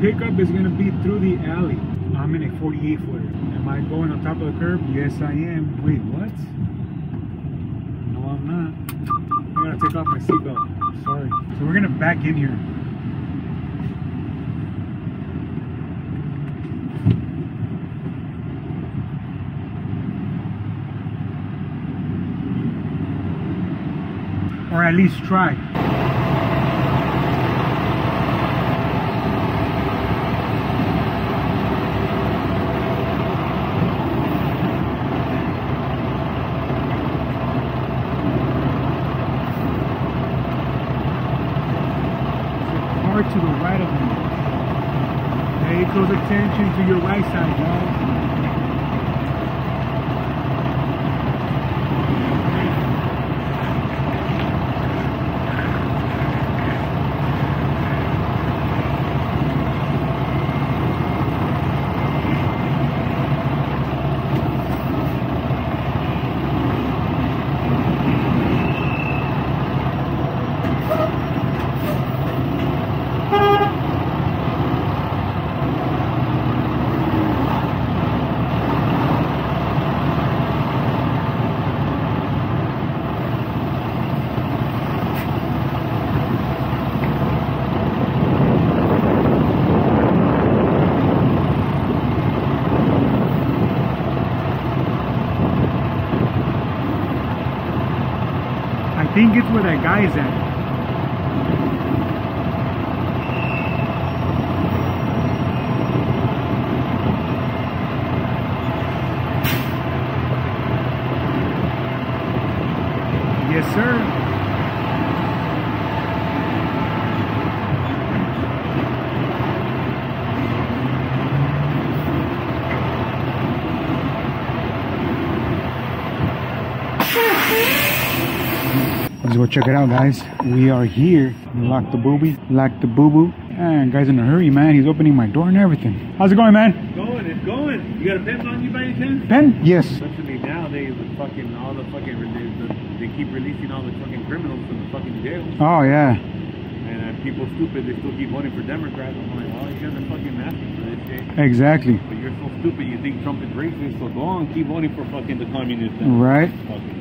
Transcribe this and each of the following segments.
pickup is gonna be through the alley. I'm in a 48 footer. Am I going on top of the curb? Yes I am. Wait, what? No I'm not. I gotta take off my seatbelt. Sorry. So we're gonna back in here. Or at least try. car to the right of me. Pay close attention to your right side, y'all. I think it's where that guy is at. Yes, sir. Let's go check it out, guys. We are here. Lock the booby, lock the boo boo. And guy's in a hurry, man. He's opening my door and everything. How's it going, man? Going, it's going. You got a pen on you by any chance? Ben? Yes. Especially nowadays, with fucking all the fucking they, they keep releasing all the fucking criminals from the fucking jail, Oh yeah. and uh, people stupid. They still keep voting for Democrats. I'm like, well, you guys are fucking asking for this shit. Exactly. But you're so stupid. You think Trump is racist, so go on, keep voting for fucking the communists. Right. Idiot.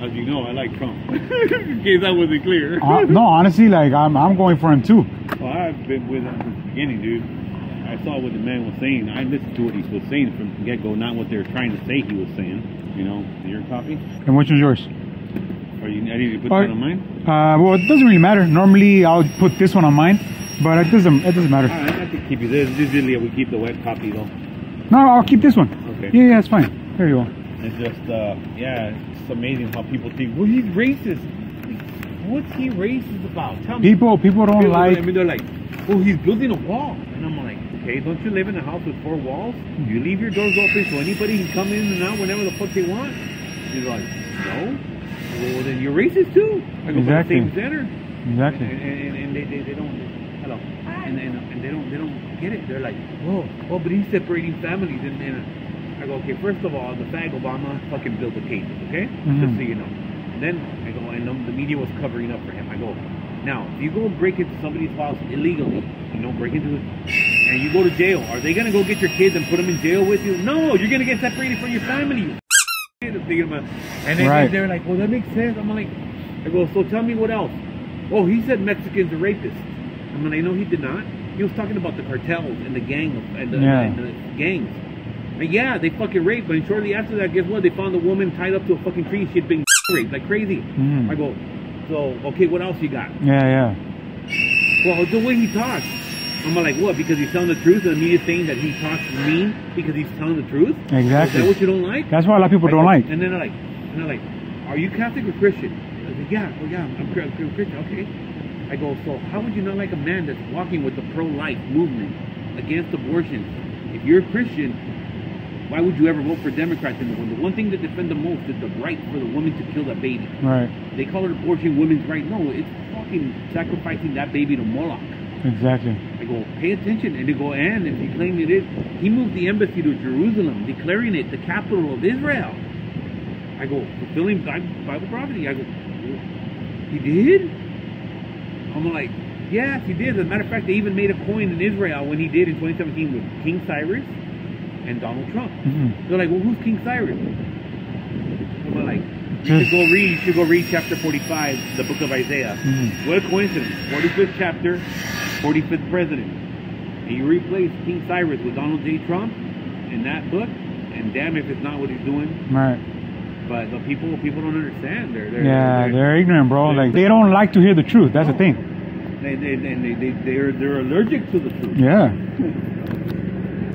As you know, I like Trump. In case that wasn't clear. Uh, no, honestly, like I'm, I'm going for him too. Well, I've been with him since the beginning, dude. I saw what the man was saying. I listened to what he was saying from the get go, not what they were trying to say he was saying. You know, your copy? And which one's yours? Or you, I need to put Or- that on mine? Uh, well, it doesn't really matter. Normally, I'll put this one on mine, but it doesn't. It doesn't matter. All right, I have to keep you this. Usually we keep the wet copy though. No, I'll keep this one. Okay. Yeah, yeah, it's fine. There you go. It's just, uh, yeah, it's amazing how people think, well, he's racist. What's he racist about? Tell me. People, people don't People- I mean, they're like, oh, he's building a wall. And I'm like, okay, don't you live in a house with four walls? You hmm. leave your doors open so anybody can come in and out whenever the fuck they want? He's like, no. Well, then you're racist too. I go, Exactly. same center. Exactly. And, and, and they, they, they don't, hello. And, and, and they don't, they don't get it. They're like, oh, oh, but he's separating families. And, and go, okay, first of all, the fag Obama fucking built the cages, okay? Mhm. Just so you know. And then I go, and the media was covering up for him. I go, now, if you go break into somebody's house illegally, you know, break into it, and you go to jail, are they gonna go get your kids and put them in jail with you? No, you're gonna get separated from your family. You I'm thinking about- and then Right. they're like, well, that makes sense. I'm like, I go, so tell me what else? Oh, he said Mexicans are rapists. I'm like, no, he did not. He was talking about the cartels and the gang of, and, the, Yeah. and the gangs. And yeah, they fucking raped, but shortly after that, guess what? They found a woman tied up to a fucking tree. She had been raped like crazy. Mhm. I go, so okay, what else you got? Yeah, yeah. Well, the way he talks. I'm like, what? Because he's telling the truth, and the media's saying that he talks mean because he's telling the truth. Exactly. Is that what you don't like? That's why a lot of people don't like. And then they're like, and they're like, are you Catholic or Christian? I said, yeah, well, yeah, I'm, I'm Christian. Okay. I go, so how would you not like a man that's walking with the pro-life movement against abortion? If you're a Christian, why would you ever vote for Democrats in the one? The one thing that defend the most is the right for the woman to kill that baby. Right. They call it abortion women's right. No, it's fucking sacrificing that baby to Moloch. Exactly. I go, pay attention. And they go, and if you claim it is, he moved the embassy to Jerusalem, declaring it the capital of Israel. I go, fulfilling Bible prophecy. I go, he did? I'm like, yes, he did. As a matter of fact, they even made a coin in Israel when he did in 2017 with King Cyrus and Donald Trump. Mhm. They're like, well, who's King Cyrus? I'm like, you should go read. You should go read chapter 45, the book of Isaiah. Mhm. What a coincidence! 45th chapter, 45th president. And you replace King Cyrus with Donald J. Trump in that book, and damn if it's not what he's doing. Right. But the people, people don't understand. They're, they're Yeah, they're, they're ignorant, bro. Like they don't like to hear the truth. That's the thing. they, they, they, they, they, they're, they're allergic to the truth. Yeah.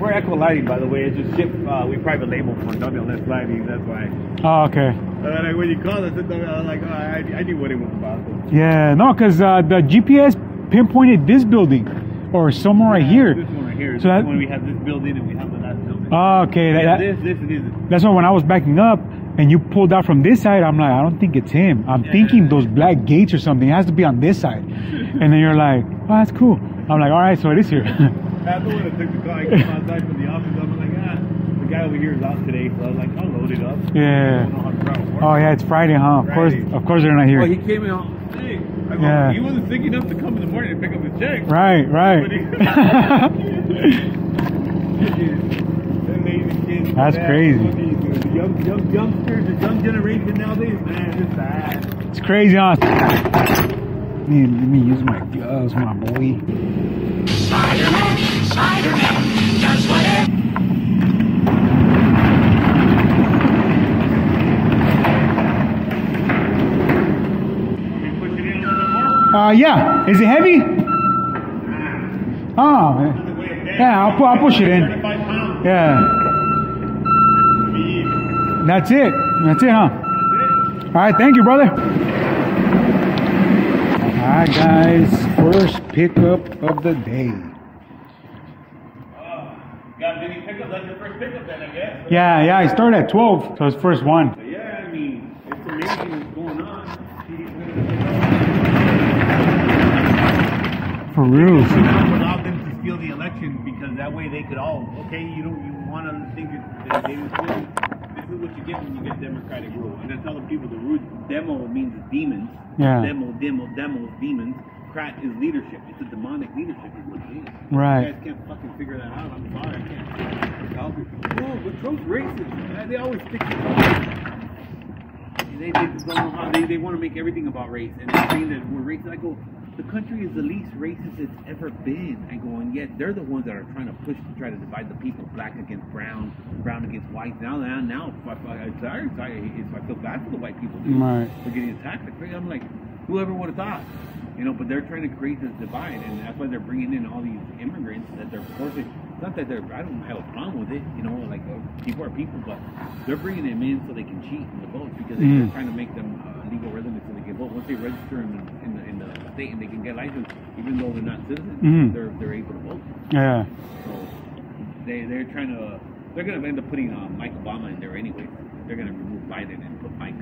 We're Echo by the way. It's a ship uh, we private label for WLS Lighting. That's why. Oh, okay. Uh, like when you called I was like, oh, I, I knew what it was about. Yeah. No, because uh, the GPS pinpointed this building or somewhere right here. This one right here. So that- one we have this building and we have the last building. Oh, okay. That, this, this, and this. that's why when I was backing up and you pulled out from this side, I'm like, I don't think it's him. I'm Yeah. thinking those black gates or something. It has to be on this side. and then you're like, oh, that's cool. I'm like, all right, so it is here. That's the one that took the car. I came outside from the office. I'm like, ah, the guy over here is out today, so I was like, I'll load it up. Yeah. I don't know how to drive work. oh yeah, it's Friday, huh? Of course, of course they're not here. Well, he came in all sick. I go, Yeah. He wasn't sick enough to come in the morning and pick up his check. Right, right. Them lazy kids, That's crazy. what these do. The young, young, youngsters, the young generation nowadays, man, it's bad. it's crazy, huh? Let me, let me use my gloves, my boy. Spider-Man, Spider-Man. Uh, yeah. Is it heavy? Oh, man. Yeah, I'll, pu- I'll push it in. Yeah. That's it. That's it, huh? All right, thank you, brother. All right, guys. First pickup of the day. Oh, got many pickups. That's your first pickup then, I guess. Yeah, yeah. I started at 12, so it's first one. But yeah, I mean, it's amazing what's going on. For real. Allow them to steal the election because that way they could all, okay, you don't you want to think that they this is what you get when you get democratic rule. And I tell the people the root demo means demons. Yeah. Demo, demo, demo demons. Crat is leadership. It's a demonic leadership is what it is. Right. You guys can't fucking figure that out. I'm sorry, I can't. help you. Oh, but Trump's racist. man. They always stick to they, they just don't know how they, they want to make everything about race and they're saying that we're racist. I go, the country is the least racist it's ever been. I go, and yet they're the ones that are trying to push to try to divide the people, black against brown, brown against white. Now, now, now, I, I'm sorry, sorry, I feel bad for the white people, dude, Right. for getting attacked. I'm like, whoever would have thought? You know, but they're trying to create this divide, and that's why they're bringing in all these immigrants that they're forcing. It's not that they're, I don't have a problem with it, you know, like uh, people are people, but they're bringing them in so they can cheat in the votes because Mm. they're trying to make them uh, legal residents so they can vote. Once they register in the, in the, in the state and they can get license, even though they're not citizens, Mhm. they're they're able to vote. Yeah. So they they're trying to they're gonna end up putting uh, Mike Obama in there anyway. They're gonna remove Biden and put Mike.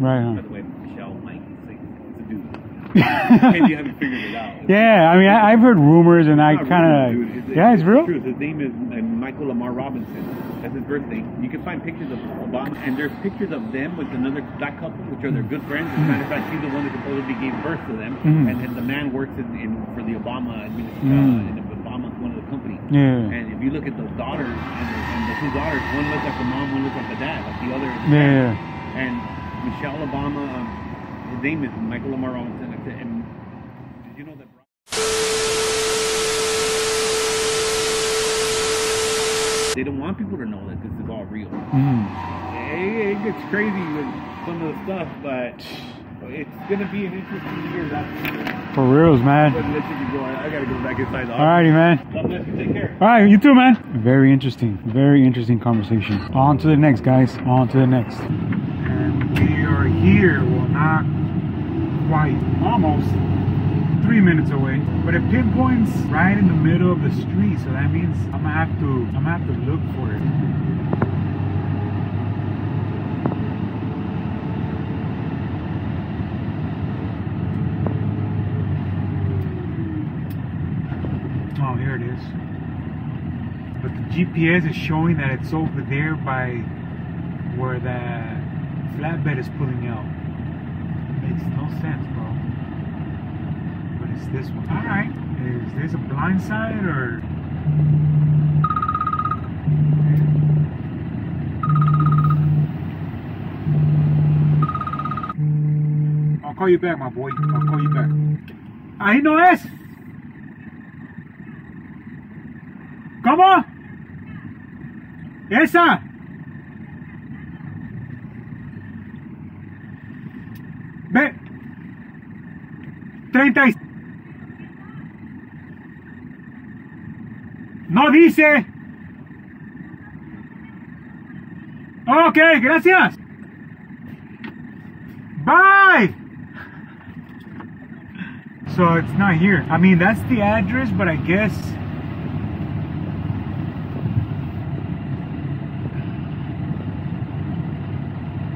Right. By the way, Michelle, Mike, it's, like, it's a dude. Maybe you haven't figured it out. yeah, I mean, I, I've heard rumors and I It's kind of. Yeah, it's real. Truth. His name is uh, Michael Lamar Robinson. That's his birthday. You can find pictures of Obama, and there's pictures of them with another black couple, which are their good friends. As a matter of fact, she's the one that supposedly gave birth to them, Mhm. and, and the man works in, in for the Obama administration. Mm. Uh, in the Obama's one of the companies. Yeah. And if you look at those daughters and the, and the two daughters, one looks like the mom, one looks like the dad, like the other. Yeah. And Michelle Obama, um, his name is Michael Lamar Robinson. And you know that? They don't want people to know that this is all real. Mm. It, it gets crazy with some of the stuff, but it's gonna be an interesting year. That's For reals, man. I, gotta go back inside the office. Alrighty, man. Take care. All right, you too, man. Very interesting. Very interesting conversation. On to the next, guys. On to the next. And we are here. Well, not quite. Almost. Three minutes away. But it pinpoints right in the middle of the street. So that means I'm gonna have to. I'm gonna have to look for it. Oh, here it is. But the GPS is showing that it's over there by where the flatbed is pulling out. Makes no sense, bro. But It's this one. All right. Is this a blind side or? I'll call you back, my boy. I'll call you back. Ahí no es. ¿Cómo? Esa. 30 y... No dice. Ok, gracias. Bye. So it's not here. I mean, that's the address, but I guess.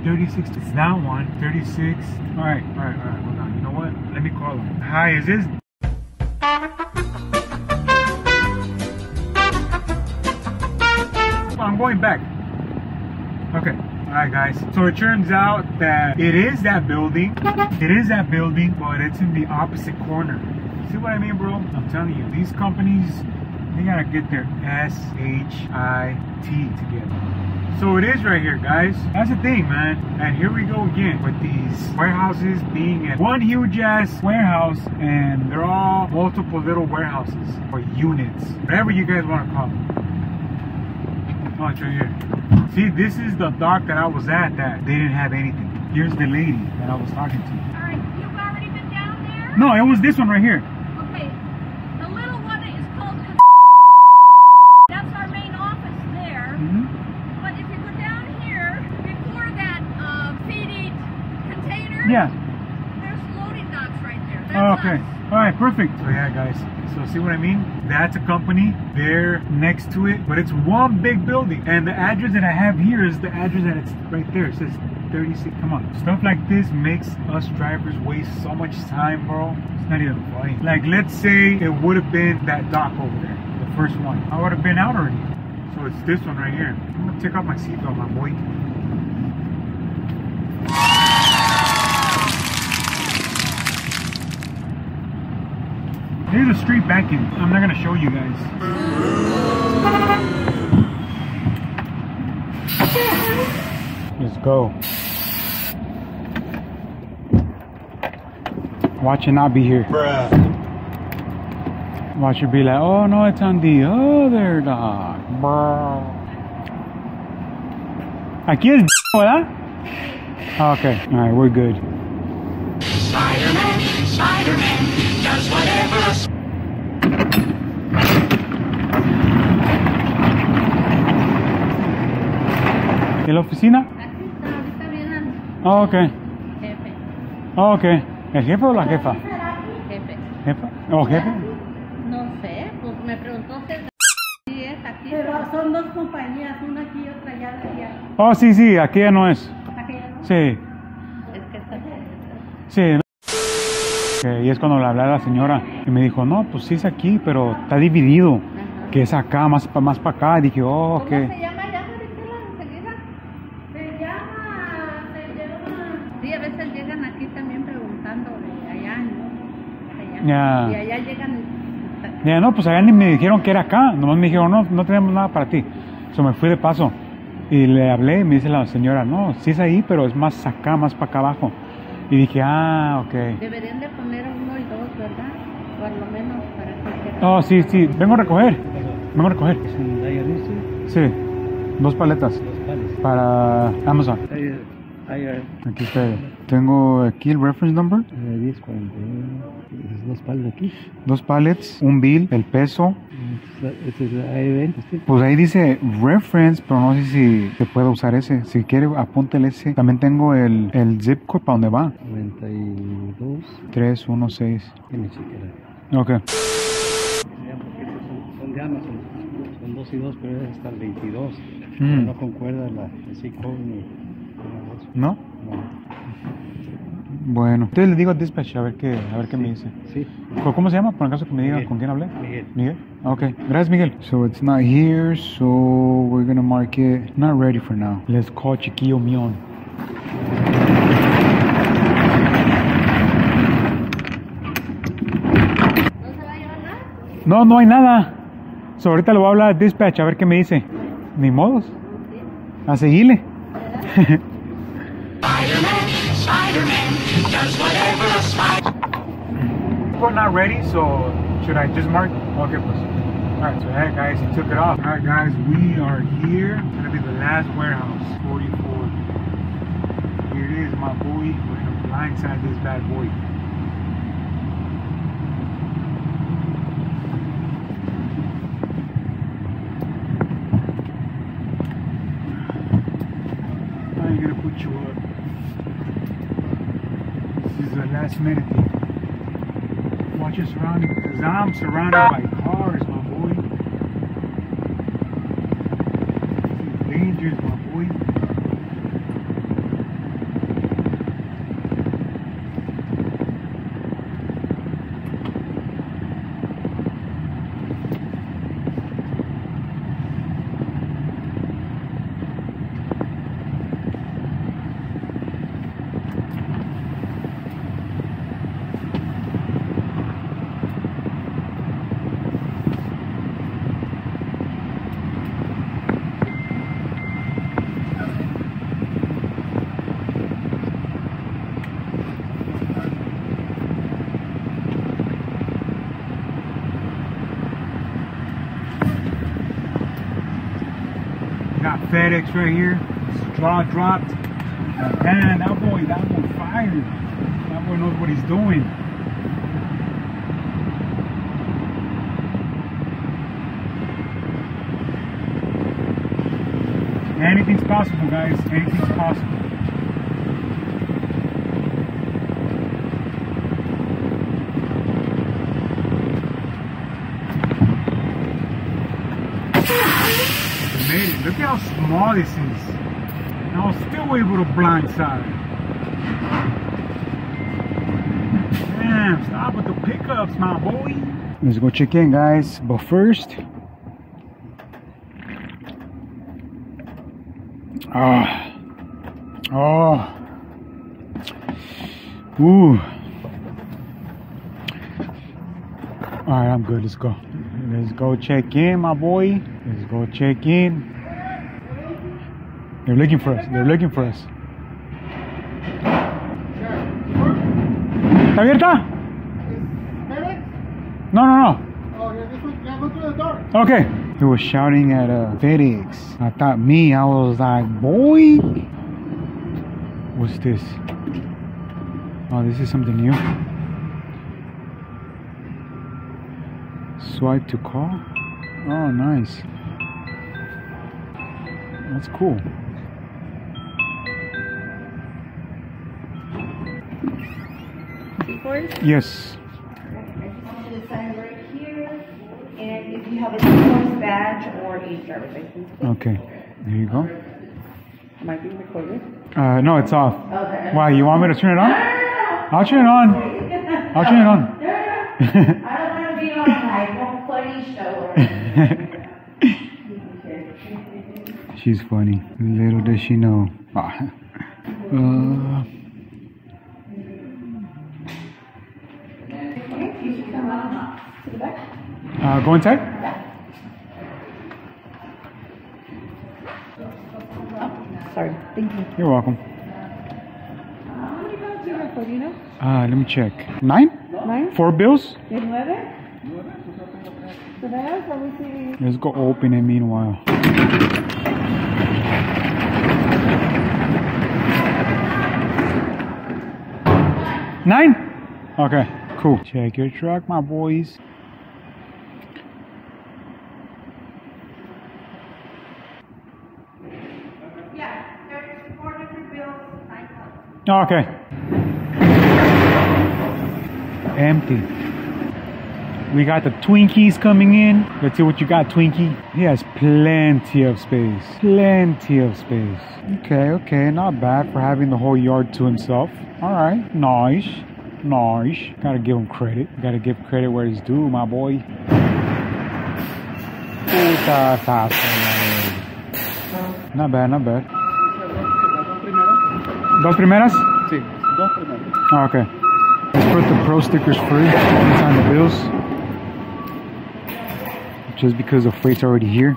Thirty-six. It's that one. Thirty-six. All right, all right, all right. What? Let me call him. Hi, is this? I'm going back. Okay. All right, guys. So it turns out that it is that building. It is that building, but it's in the opposite corner. See what I mean, bro? I'm telling you, these companies, they gotta get their S-H-I-T together. So it is right here, guys. That's the thing, man. And here we go again with these warehouses being at one huge ass warehouse, and they're all multiple little warehouses or units, whatever you guys want to call them. Oh, it's right here. See, this is the dock that I was at that they didn't have anything. Here's the lady that I was talking to. All right, you've already been down there? No, it was this one right here. Okay, the little one is called, that's our main office there. Mhm. But if you go down here, before that uh, feeding container, Yeah. there's loading docks right there. That's Oh, okay. us. All right, perfect. So yeah, guys. So see what I mean? That's a company. They're next to it, but it's one big building. And the address that I have here is the address that it's right there. It says 36. Come on. Stuff like this makes us drivers waste so much time, bro. It's not even funny. Like, let's say it would have been that dock over there, the first one. I would have been out already. So it's this one right here. I'm gonna take off my seatbelt, my boy. Here's a street back in. I'm not gonna show you guys. Let's go. Watch it not be here. Watch it be like, oh no, it's on the other dock. Bruh. Aquí es, ¿verdad? Okay, alright, we're good. Spider-Man, Spider-Man does whatever ¿En la oficina? Aquí está, ahorita viene Oh, ok. el jefe. Oh, ok. ¿El jefe o la jefa? Jefe. ¿Jefa? ¿O jefe? No sé, pues me preguntó si es aquí. Pero son dos compañías, una aquí y otra allá de allá. Oh, sí, sí, aquella no es. Aquella no. Sí, Es que está sí. Y es cuando le hablé a la señora y me dijo, no, pues sí es aquí, pero está dividido. Ajá. Que es acá, más, más para acá. Y dije, oh. ¿Cómo se llama allá? Se llama, se llama. Sí, a veces llegan aquí también preguntando de allá, ¿no? Allá. Ya. Y allá llegan. Ya, no, pues allá ni me dijeron que era acá. Nomás me dijeron, no, no tenemos nada para ti. So me fui de paso. Y le hablé y me dice la señora, no, sí es ahí, pero es más acá, más para acá abajo. Y dije, ah, ok. Deberían de poner uno y dos, ¿verdad? Por lo menos para que quede. Oh, sí, sí, vengo a recoger. Vengo a recoger. Es un diarista, Sí, dos paletas dos palos. para Amazon. Eh, Aquí está. Tengo aquí el reference number. 10, 41, es dos palos aquí. Dos pallets, un bill, el peso. Este es hay 20, sí. Pues ahí dice reference, pero no sé si se puede usar ese. Si quiere, apúntele ese. También tengo el, el zip code para dónde va. 92, 316. déjame chequear. Ok. Son, de Amazon. Son 2 y 2, pero es hasta el 22. Pero Mm. no concuerda la, el C-code ni. ¿No? No. Bueno. Entonces le digo a dispatch a ver qué, a ver qué me dice. Sí, ¿Cómo- ¿Cómo se llama? Por caso que me diga Miguel. con quién hablé. Miguel. Miguel? Okay. Gracias, Miguel. So it's not here, so we're gonna mark it not ready for now. Let's call Chiquillo Mion. No, no hay nada. So, ahorita le voy a hablar al dispatch a ver qué me dice. Ni modos. A seguirle. We're not ready, so should I just mark? Okay. Alright, so hey guys, he took it off. Alright guys, we are here. It's gonna be the last warehouse, 44. Here it is, my boy. We're gonna blindside this bad boy. I ain't gonna put you up. This is the last minute. Watch your surroundings, because I'm surrounded by cars, my boy. This is dangerous, my boy. Got FedEx right here. Straw dropped. Uh, man, that boy, that boy fired. That boy knows what he's doing. Anything's possible, guys. Anything's possible. They made it. Look how small this is. And I was still able to blindside. Damn, stop with the pickups, my boy. Let's go check in, guys. But first, ah, oh, ooh. All right, I'm good. Let's go. Let's go check in, my boy. Let's go check in. They're looking for us. They're looking for us. ¿Está abierta? No, no, no. Okay. He was shouting at uh, FedEx. I thought me. I was like, boy. What's this? Oh, this is something new. Swipe to call. Oh, nice. That's cool. Yes. want you sign right here, and if you have a sports badge or a driver's license, Okay. There you go. might be recorded. Uh, no, it's off. Okay. Why? You want me to turn it on? I'll turn it on. I'll turn it on. I don't want to be on like one funny show. She's funny. Little does she know. Ah. Uh, Okay, you should come on to the back. Uh, go inside. Sorry, thank you. You're welcome. How many pounds do you have for, you know? Uh, let me check. Nine? Nine? Four bills? ¿De nueve? ¿De veras? Let me see. Let's go open it meanwhile. Nine? Okay, cool. Check your truck, my boys. Yeah, there's four different bills, nine colors. Okay. Empty. We got the Twinkies coming in. Let's see what you got, Twinkie. He has plenty of space. Plenty of space. Okay, okay, not bad for having the whole yard to himself. All right, nice, nice. Gotta give him credit. Gotta give credit where it's due, my boy. Not bad, not bad. Dos primeras? Sí, dos primeros. Oh, ah, okay. Let's put the pro stickers free. Sign the bills. just because the freight's already here.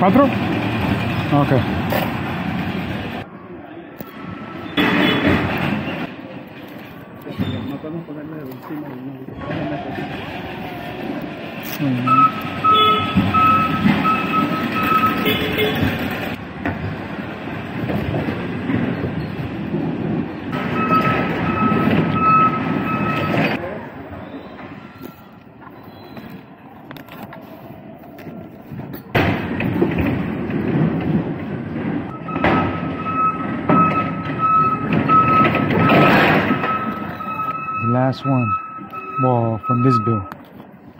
¿Cuatro? Ok. No podemos ponerle de encima last one. Well, from this bill.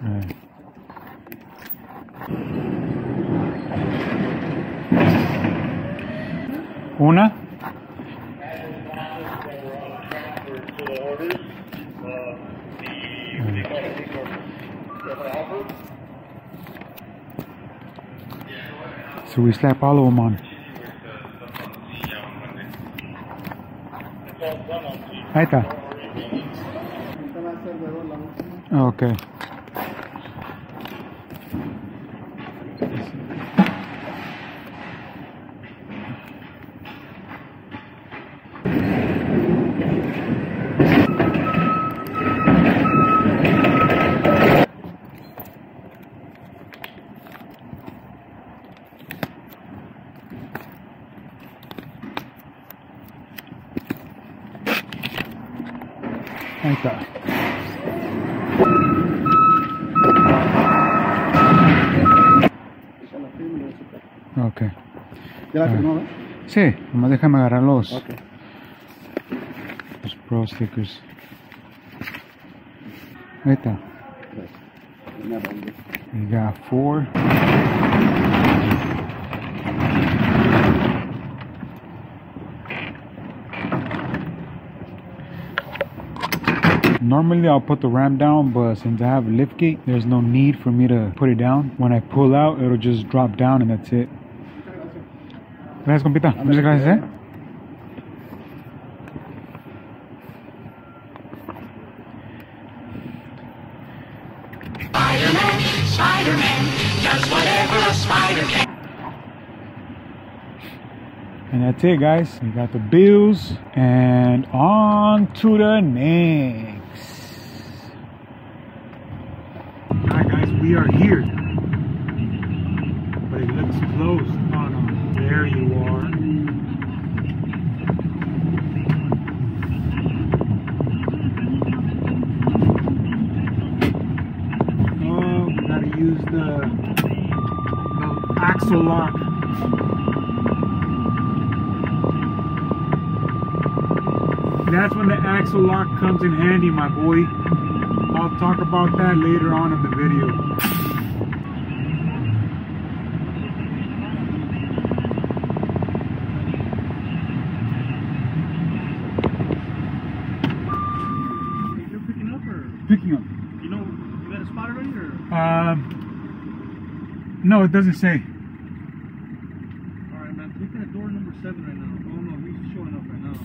Alright. Una. So we slap all of them on. Ahí está. Ahorita va a ser de dos la última. Okay. Ahí está. Ya la firmo y eso está. Ok. Ya la Ah. firmó. Sí, nomás déjame agarrar los, Ok. los pro stickers. Ahí está. We got four. Normally I'll put the ram down, but since I have a lift gate, there's no need for me to put it down. When I pull out, it'll just drop down and that's it. Gracias, compita. Muchas gracias, eh. Spider-Man, Spider-Man, does whatever a spider can. And that's it, guys. We got the bills, and on to the next. Alright, guys, we are here. But it looks closed. Oh no, there you are. Oh, gotta use the, the axle lock. That's when the axle lock comes in handy, my boy. I'll talk about that later on in the video. You're picking up or? Picking up. You know, you got a spot already or? Um, no, it doesn't say. Alright, man. Look at door number seven right now. Oh no, he's showing up right now.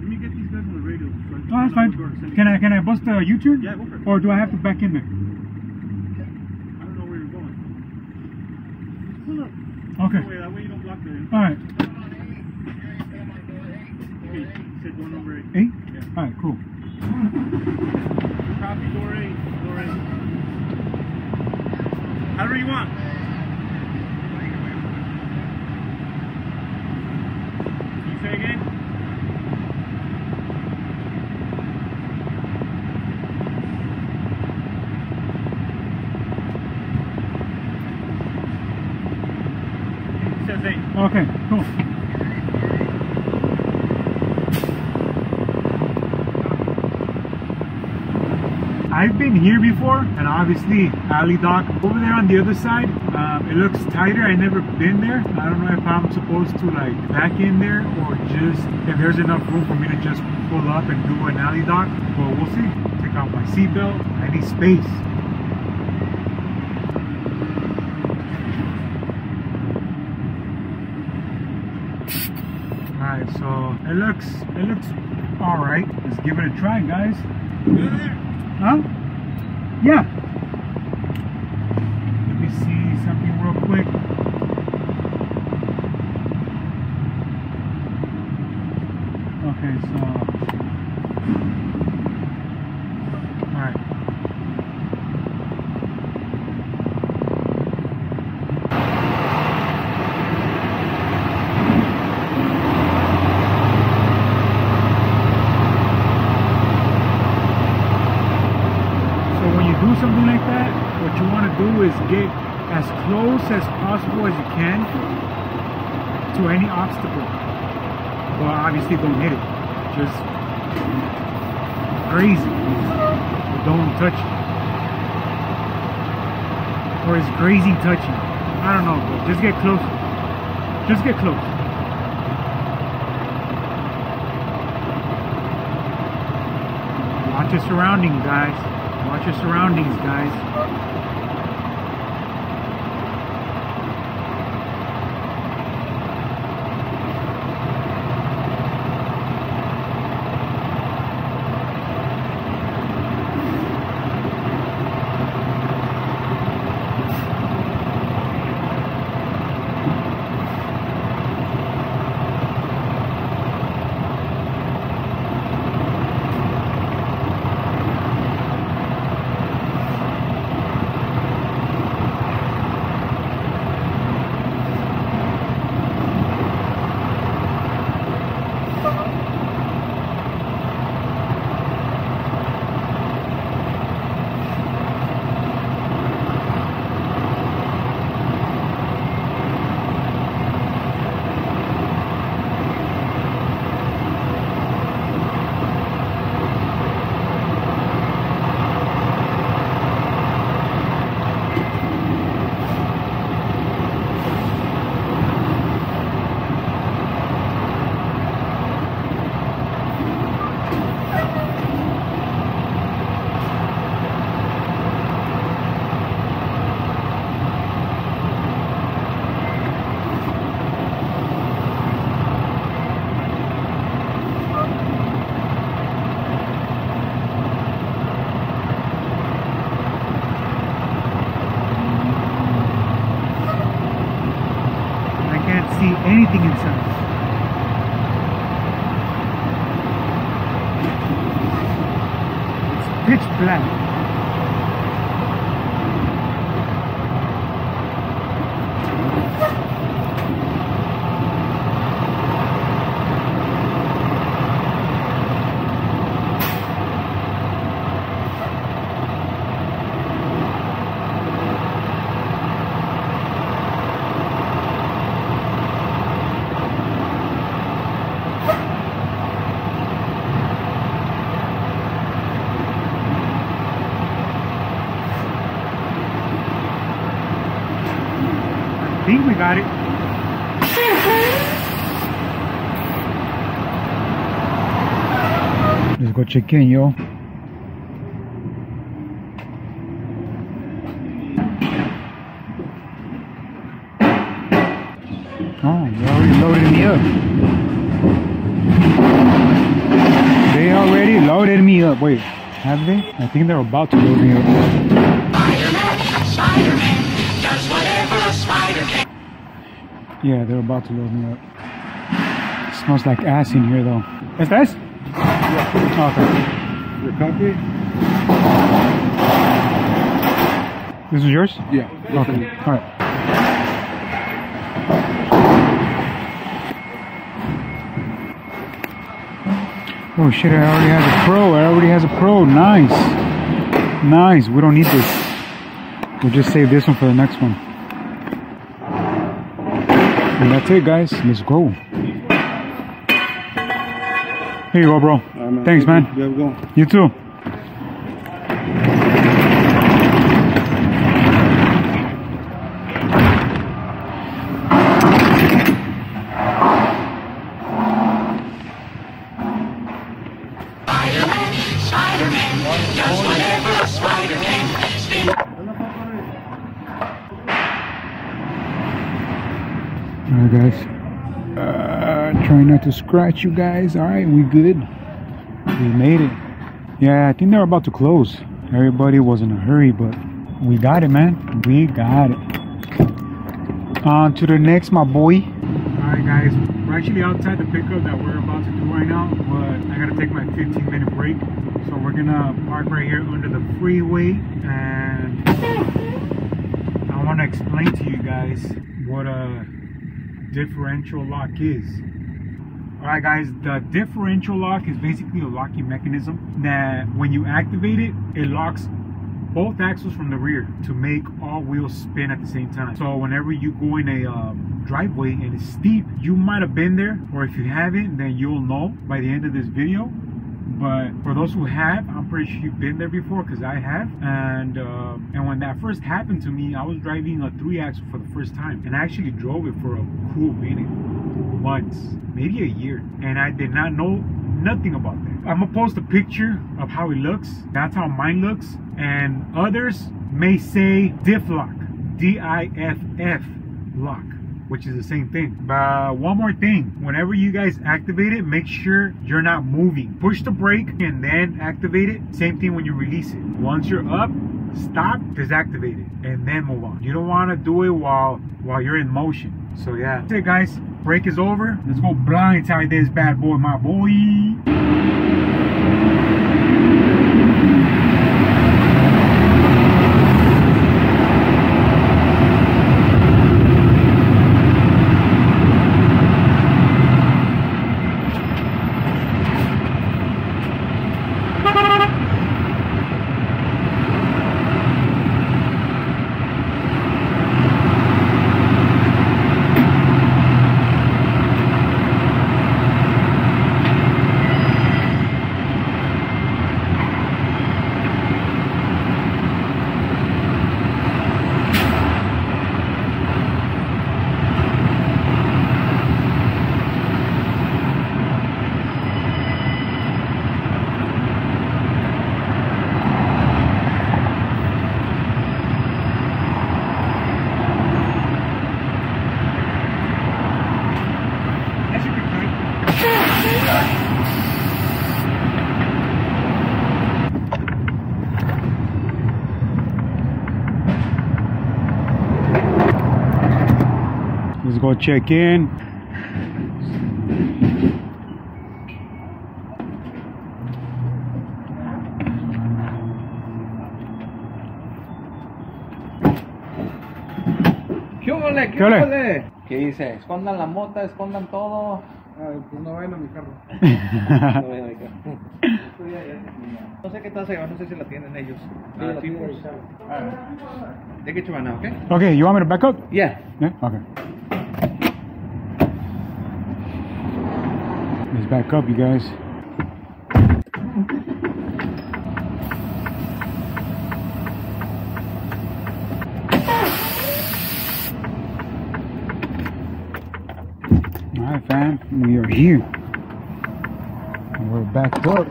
Let me get these guys on the radio. so Oh, that's know what door to fine. Can. I can I bust a U-turn? Yeah, go for it. Or do I have to back in there? I don't know where you're going. Just pull up. Okay. That way, that way you don't block the. All right. Okay, you said door number eight. Eight. Yeah. All right. Cool. Copy door eight. Door eight. However you want. Can you say again? It says eight. Okay. Cool. I've been here before, and obviously alley dock over there on the other side. Um, it looks tighter. I never been there. I don't know if I'm supposed to like back in there or just if there's enough room for me to just pull up and do an alley dock. But we'll see. Take off my seatbelt. I need space. Alright, so it looks it looks alright. Let's give it a try, guys. Huh? Yeah. Let me see something real quick. Okay, so alright. So when you do something like that, what you want to do is get as close as possible as you can to any obstacle. But obviously don't hit it. Just crazy. Don't touch it. Or is grazing touching? I don't know, but just get close. Just get close. Watch your surroundings, guys. Watch your surroundings, guys. It's we got it. Let's go check in, yo. Oh, they already loaded me up. They already loaded me up. Wait, have they? I think they're about to load me up. Spider-Man, Spider-Man, Yeah, they're about to load me up. smells like ass in here though. Is this? Yeah. Okay. Your copy? This is yours? Yeah. Okay. Alright. Oh shit, I already have a pro. I already has a pro. Nice. Nice. We don't need this. We'll just save this one for the next one. And that's it, guys. Let's go. Here you go, bro. Thanks, man. You have a go. You too. Scratch you guys. Alright, we good. We made it. Yeah, I think they're about to close. Everybody was in a hurry, but we got it man. We got it. On to the next my boy. Alright guys, we're actually outside the pickup that we're about to do right now, but I gotta take my 15 minute break. So we're gonna park right here under the freeway and I wanna explain to you guys what a differential lock is. Alright guys, the differential lock is basically a locking mechanism that when you activate it, it locks both axles from the rear to make all wheels spin at the same time. So whenever you go in a um, driveway and it's steep, you might have been there, or if you haven't, then you'll know by the end of this video. But for those who have, I'm pretty sure you've been there before because I have. And uh, and when that first happened to me, I was driving a three axle for the first time, and I actually drove it for a cool minute, months, maybe a year, and I did not know nothing about that. I'm gonna post a picture of how it looks. That's how mine looks, and others may say diff lock, D-I-F-F lock which is the same thing. But one more thing, whenever you guys activate it, make sure you're not moving. Push the brake and then activate it. Same thing when you release it. Once you're up, stop, disactivate it, and then move on. You don't want to do it while while you're in motion. So yeah, that's it guys. Break is over. Let's go blind tie this bad boy, my boy. Check in. ¿Qué ole? ¿Qué ¿Qué ole? ¿Qué dice? Escondan la mota, escondan todo. pues no vayan a mi carro. No vayan a mi carro. No sé qué tasa lleva, no sé si la tienen ellos. Sí, la tienen. tipos. Ah, They get you right now, okay? Okay, you want me to back up? Yeah. Yeah, okay. Let's back up, you guys. All right, fam, we are here. And we're backed up.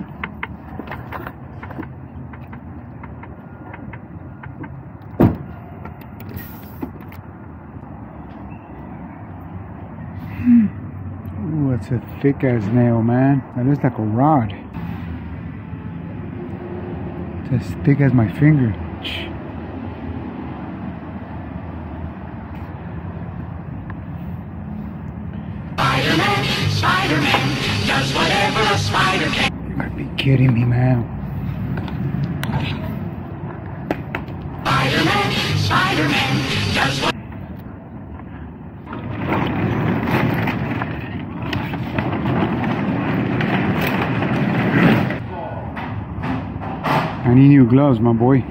Ooh, that's a thick as nail, man. That looks like a rod. It's as thick as my finger. Spider-Man, Spider-Man, does whatever a spider can. You gotta be kidding me, man. Spider-Man, Spider-Man, does what I need new gloves, my boy.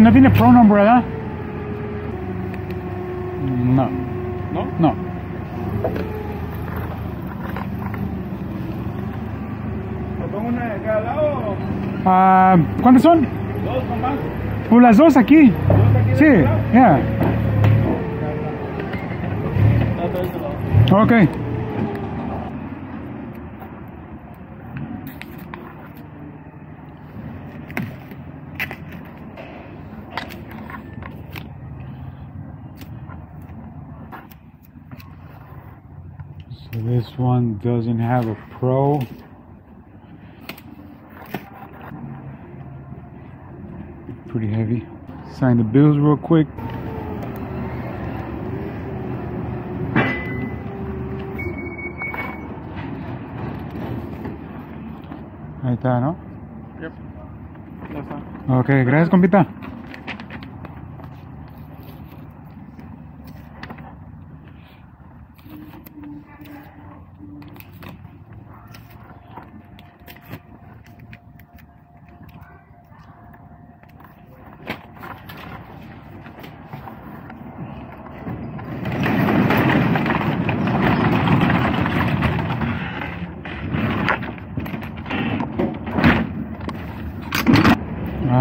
No tiene pro number, ¿verdad? No. ¿No? No. ¿Te pongo una de cada lado? Ah, ¿Cuántas son? Pues las dos aquí. Sí, yeah. Okay. So this one doesn't have a pro. Pretty heavy. Sign the bills real quick. Ahí está, ¿no? Yep. Ya está. Ok, gracias, compita.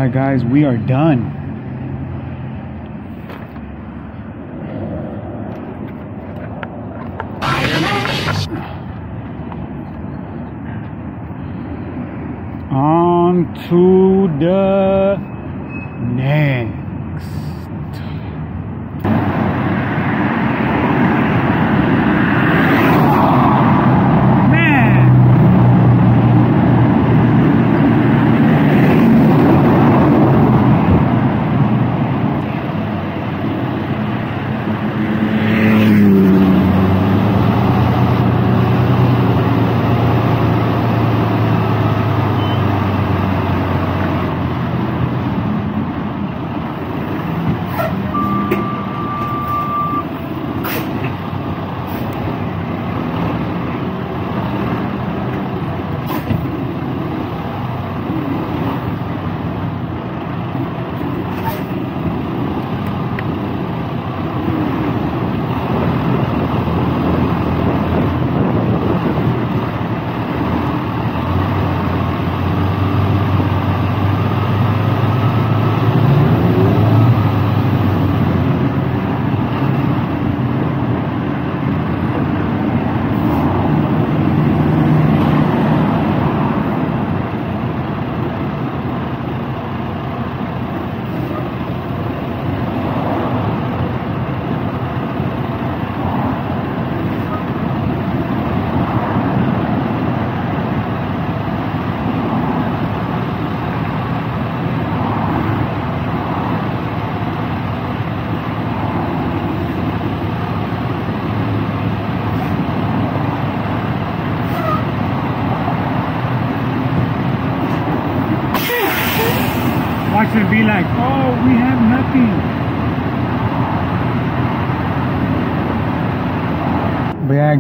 All right, guys, we are done. On to the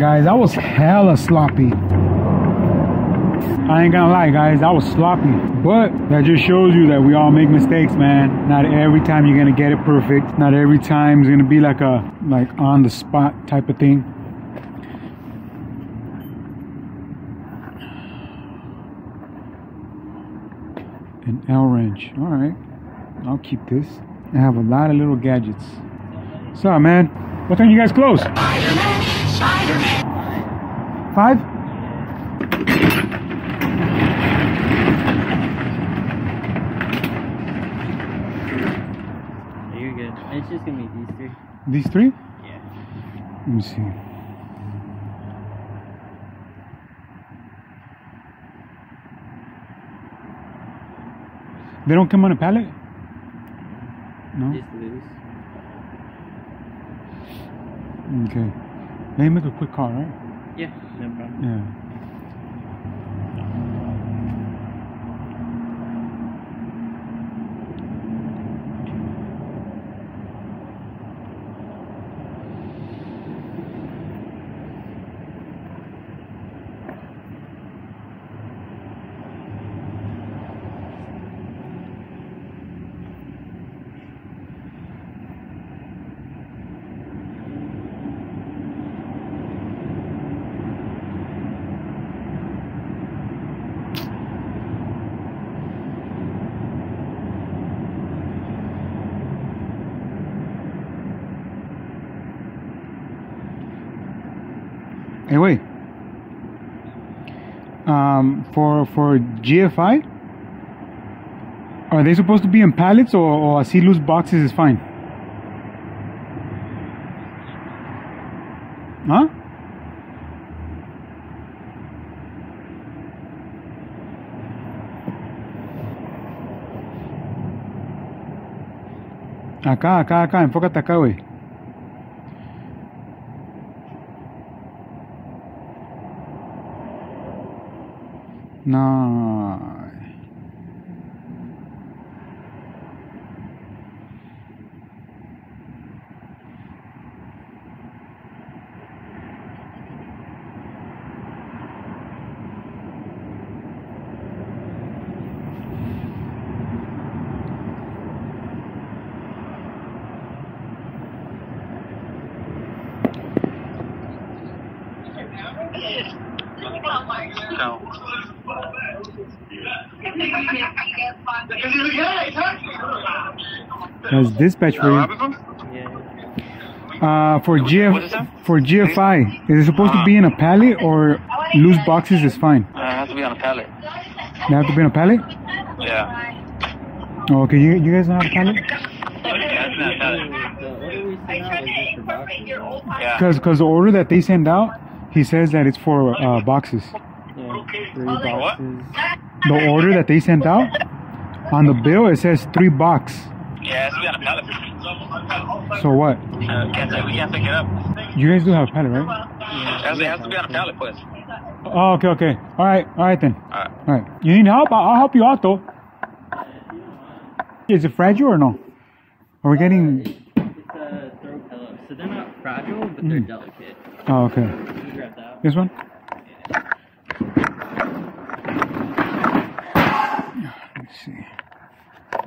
guys, that was hella sloppy. I ain't gonna lie, guys, that was sloppy. But that just shows you that we all make mistakes, man. Not every time you're gonna get it perfect. Not every time is gonna be like a like on the spot type of thing. An L wrench. All right, I'll keep this. I have a lot of little gadgets. So, man, what time you guys close? Five? You're good. It's just gonna be these three. These three? Yeah. Let me see. They don't come on a pallet? No? Just loose. Okay. Let me make a quick call, right? Yeah, no problem. Yeah. For for GFI, are they supposed to be in pallets or, or así loose boxes is fine? Huh? Acá, acá, acá, enfócate acá, güey. No. That's dispatch for you. Uh, for GF for GFI, is it supposed to be in a pallet or loose boxes is fine? Uh, it has to be on a pallet. They have to be on a pallet. Yeah. Oh, okay, you you guys don't have a pallet? Yeah, it's in a pallet. Yeah. Because because the order that they send out, he says that it's for uh, boxes. Three what? boxes. The order that they sent out on the bill it says three bucks. Yeah, it has to be on a pallet. So what? Uh, can't we can't pick it up. You guys do have a pallet, right? It has, it has to be on a pallet, pues. Oh, okay, okay. All right, all right then. Alright. All right. You need help? I'll I'll help you out though. Is it fragile or no? Are we getting? It's a throw pillow. So they're not fragile, but they're Mm. delicate. Oh, okay. Can you grab that? This one? See.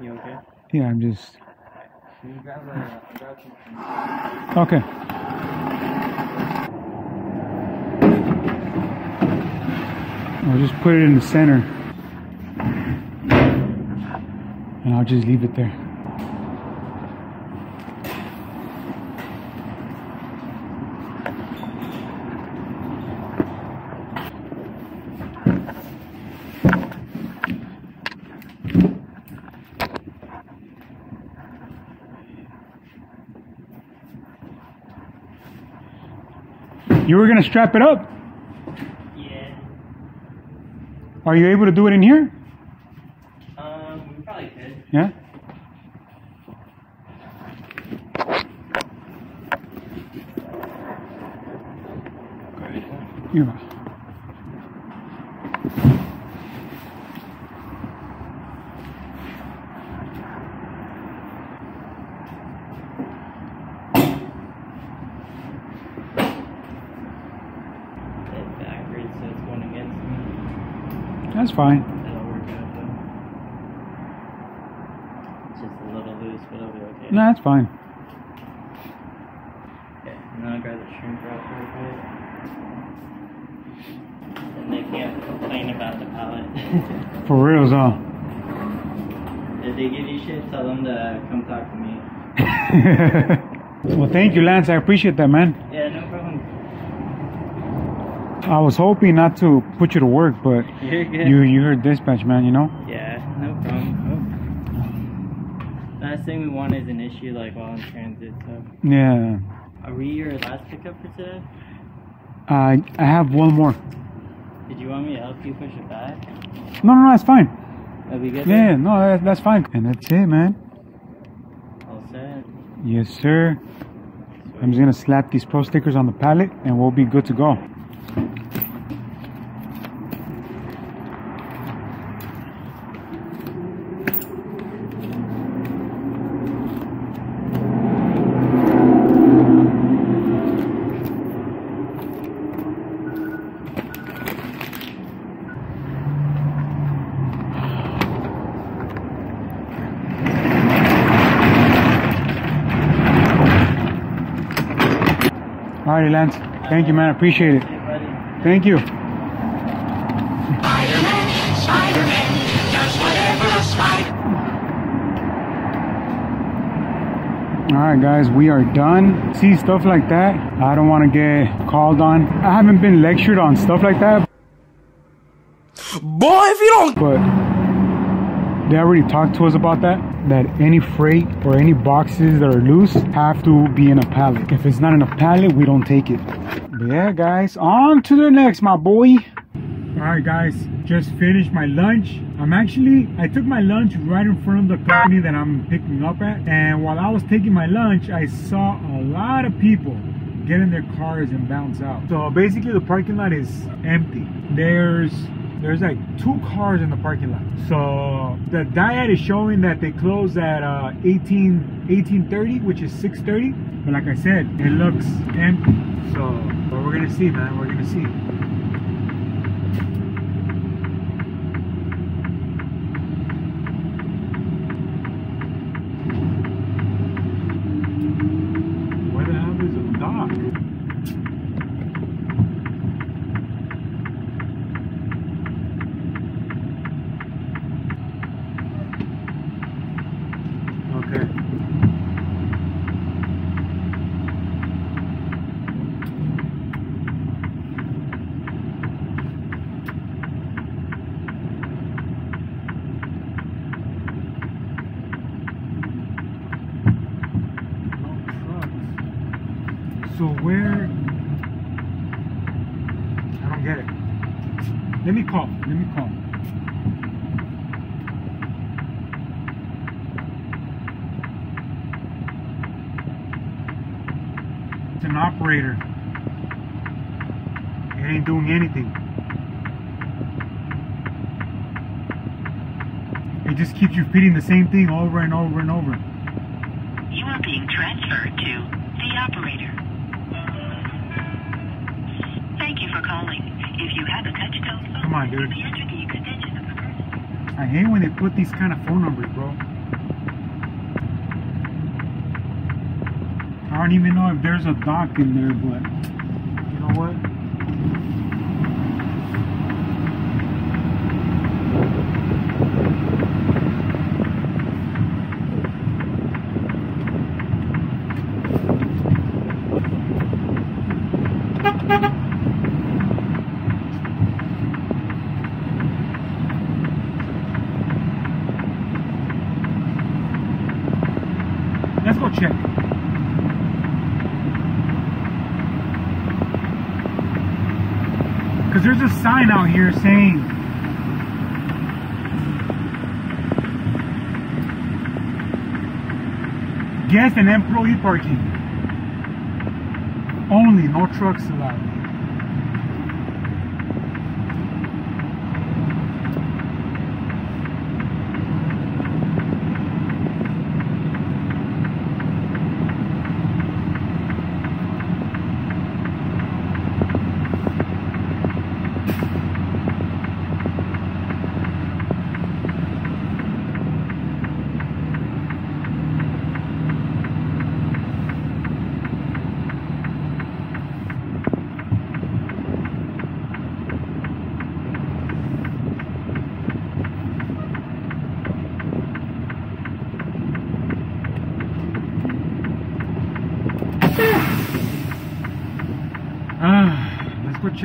You okay? Yeah, I'm just. Can you grab a grab some? Okay. I'll just put it in the center. And I'll just leave it there. You were gonna strap it up. Yeah. Are you able to do it in here? Um, we probably could. Yeah. Here. It backwards, so it's going against me. That's fine. That'll work out though. It's just a little loose, but it'll be okay. No, that's fine. Okay, and then I'll grab the shrink wrap real quick. And they can't complain about the pallet. For reals, huh? if they give you shit, tell them to come talk to me. well, thank you, Lance. I appreciate that, man. Yeah, no problem. I was hoping not to put you to work, but you you heard dispatch, man. You know. Yeah, no problem. Oh. Last thing we want is an issue like while in transit. So, Yeah. are we your last pickup for today? I I have one more. Did you want me to help you push it back? No, no, no. That's fine. Are we good? Yeah, no, that, that's fine. And that's it, man. All set. Yes, sir. I'm just gonna slap these pro stickers on the pallet, and we'll be good to go. Lance. Thank you, man. I appreciate it. Thank you. Spider-Man, Spider-Man, does whatever a spider. All right, guys, we are done. See stuff like that. I don't want to get called on. I haven't been lectured on stuff like that. Boy, if you don't. But they already talked to us about that. That any freight or any boxes that are loose have to be in a pallet. If it's not in a pallet, we don't take it. But yeah, guys, on to the next, my boy. All right, guys, just finished my lunch. I'm actually, I took my lunch right in front of the company that I'm picking up at. And while I was taking my lunch, I saw a lot of people get in their cars and bounce out. So basically the parking lot is empty. There's there's like two cars in the parking lot. So the diet is showing that they close at uh, 18 1830, which is 6:30. But like I said, it looks empty. So but we're gonna see, man. We're gonna see. Where the hell is a dock? Okay. No trucks. So where? I don't get it. Let me call. Let me call. It's an operator. It ain't doing anything. It just keeps repeating the same thing over and over and over. You are being transferred to the operator. Thank you for calling. If you have a touchtone phone, Come on, dude. I hate when they put these kind of phone numbers, bro. I don't even know if there's a dock in there, but you know what? Let's go check. Because there's a sign out here saying guest and employee parking. Only, no trucks allowed.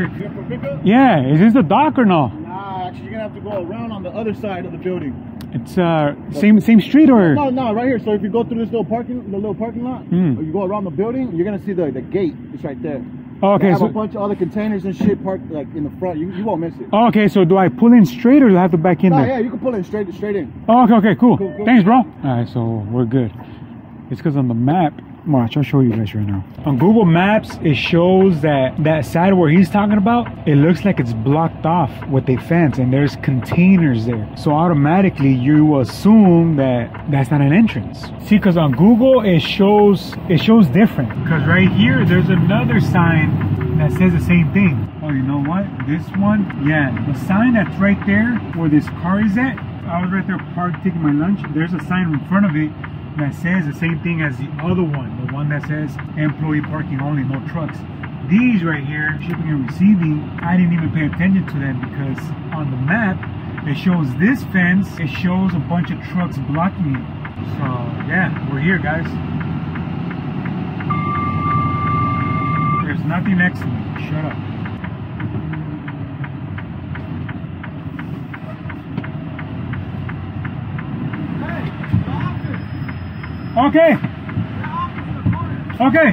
Ah. Yeah, is this the dock or no? Nah, actually, you're gonna have to go around on the other side of the building. It's uh same same street or No, no, right here. So if you go through this little parking, the little parking lot, or you go around the building, you're gonna see the, the gate. It's right there. Oh, okay, They have so- a bunch of other containers and shit parked like in the front. You, you won't miss it. Oh, okay, so do I pull in straight or do I have to back in no, there? yeah, you can pull in straight straight in. Oh, okay, okay, cool. Cool, cool. Thanks, bro. All right, so we're good. It's because on the map, watch, I'll show you guys right now. On Google Maps, it shows that that side where he's talking about, it looks like it's blocked off with a fence and there's containers there. So automatically you assume that that's not an entrance. See, because on Google, it shows, it shows different. Because right here, there's another sign that says the same thing. Oh, you know what? This one, yeah, the sign that's right there where this car is at, I was right there parked taking my lunch. There's a sign in front of it that says the same thing as the other one, the one that says employee parking only, no trucks. These right here, shipping and receiving, I didn't even pay attention to them because on the map, it shows this fence, it shows a bunch of trucks blocking it. So yeah, we're here guys. There's nothing next to me, shut up. Okay. Okay.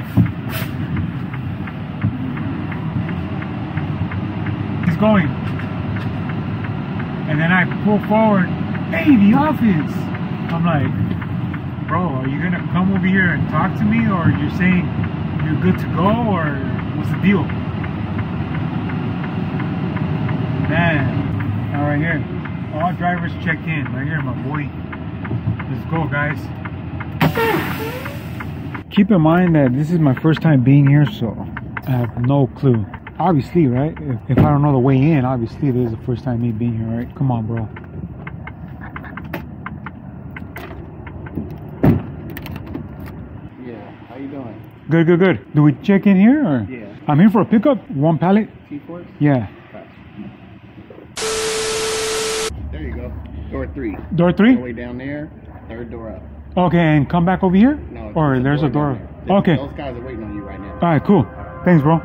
He's going. And then I pull forward. Hey, the office. I'm like, bro, are you gonna come over here and talk to me, or you're saying you're good to go, or what's the deal? Man, now right here, all drivers check in. Right here, my boy. Let's go, guys. Keep in mind that this is my first time being here, so I have no clue. Obviously, right? If, if I don't know the way in, obviously this is the first time me being here, right? Come on, bro. Yeah, how you doing? Good, good, good. Do we check in here or? Yeah. I'm here for a pickup. One pallet. T-Force? Yeah. There you go. Door three. Door three? All the way down there, third door up. Okay, and come back over here. No, Or there's a door. there. Okay. Those guys are waiting on you right now. All right, cool. Thanks, bro.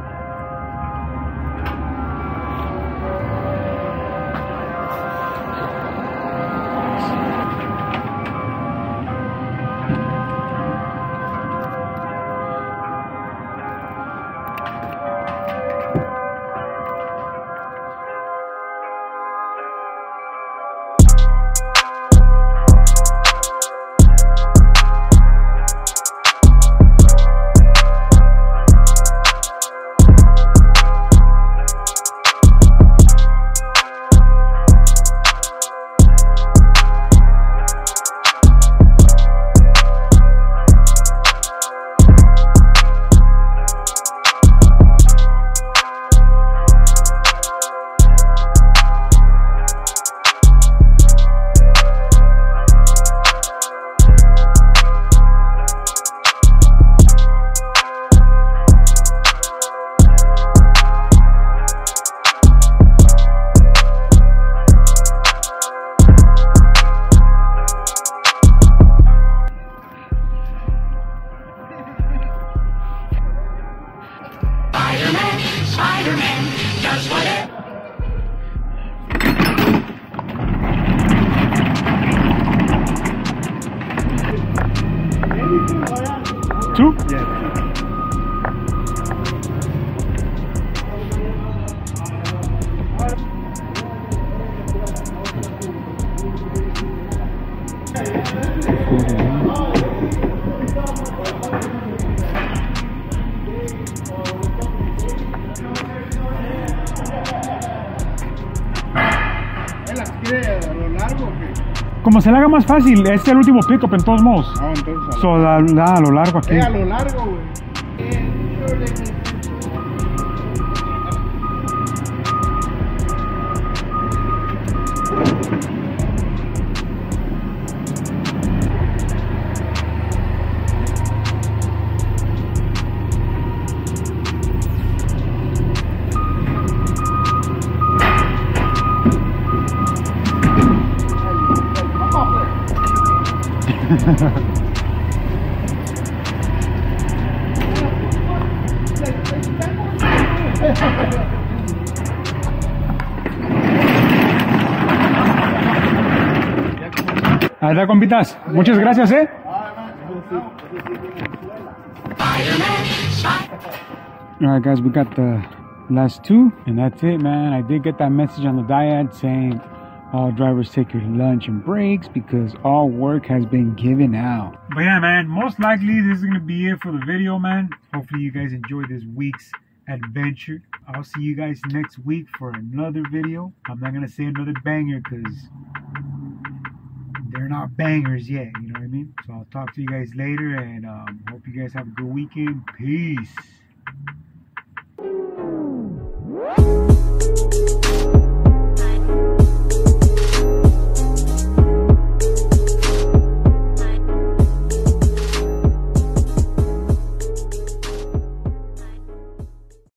¿Él las quiere a lo largo o qué? Como se le haga más fácil, este es el último pickup en todos modos. Ah, entonces. So, da, da a lo largo aquí. Eh, a lo largo, güey. Compitas. Muchas gracias, eh. All right, guys, we got the last two, and that's it, man. I did get that message on the diet saying all drivers take your lunch and breaks because all work has been given out. But yeah, man, most likely this is going to be it for the video, man. Hopefully you guys enjoyed this week's adventure. I'll see you guys next week for another video. I'm not going to say another banger because they're not bangers yet, you know what I mean? So I'll talk to you guys later and um, hope you guys have a good weekend. Peace.